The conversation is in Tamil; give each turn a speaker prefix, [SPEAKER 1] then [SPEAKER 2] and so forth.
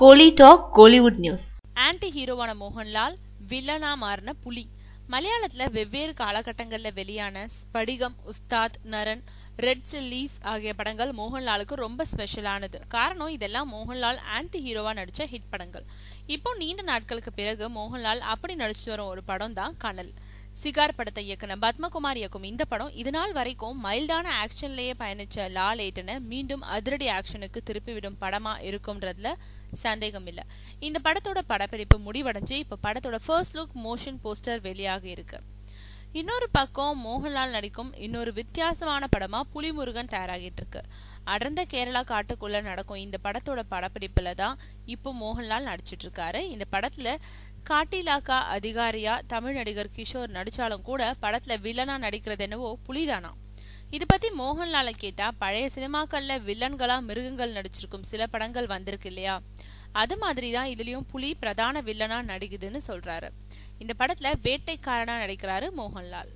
[SPEAKER 1] Kolly talk Kollywood news.
[SPEAKER 2] Anti ஹீரோவான Mohanlal வில்லனா மாறின புலி. மலையாளத்துல வெவ்வேறு காலகட்டங்கள்ல வெளியான ஸ்படிகம் உஸ்தாத் நரன் ரெட் சில்லிஸ் ஆகிய படங்கள் மோகன்லாலுக்கு ரொம்ப ஸ்பெஷலானது. காரணம் இதெல்லாம் மோகன்லால் ஆன்டி ஹீரோவா நடிச்ச ஹிட் படங்கள். இப்போ நீண்ட நாட்களுக்கு பிறகு மோகன்லால் அப்படி நடிச்சு வரும் ஒரு படம் தான் கனல். சிகார் படத்தை இயக்குன பத்மகுமார் இயக்கும் இந்த படம் இது நாள் வரைக்கும் மைல்டான ஆக்ஷன்லயே பயணிச்ச லால் ஏட்டனை மீண்டும் அதிரடி ஆக்ஷனுக்கு திருப்பிவிடும் படமா இருக்கும்ன்றதுல சந்தேகம் இல்ல. இந்த படத்தோட படப்பிடிப்பு முடிவடைஞ்சு இப்ப படத்தோட ஃபர்ஸ்ட் லுக் மோஷன் போஸ்டர் வெளியாக இருக்கு. இன்னொரு பக்கம் மோகன்லால் நடிக்கும் இன்னொரு வித்தியாசமான படமா புலிமுருகன் தயாராகிட்டு இருக்கு. அடர்ந்த கேரளா காட்டுக்குள்ள நடக்கும் இந்த படத்தோட படப்பிடிப்புல தான் இப்போ மோகன்லால் நடிச்சிட்டு இருக்காரு. இந்த படத்துல காட்டிலாக்கா அதிகாரியா தமிழ் நடிகர் கிஷோர் நடிச்சாலும் கூட படத்துல வில்லனா நடிக்கிறது என்னவோ புலிதானா? இது பத்தி மோகன்லால கேட்டா பழைய சினிமாக்கள்ல வில்லன்களா மிருகங்கள் நடிச்சிருக்கும் சில படங்கள் வந்திருக்கு இல்லையா? அது மாதிரிதான் இதுலயும் புலி பிரதான வில்லனா நடிக்குதுன்னு சொல்றாரு. இந்த படத்துல வேட்டைக்காரனா நடிக்கிறாரு மோகன்லால்.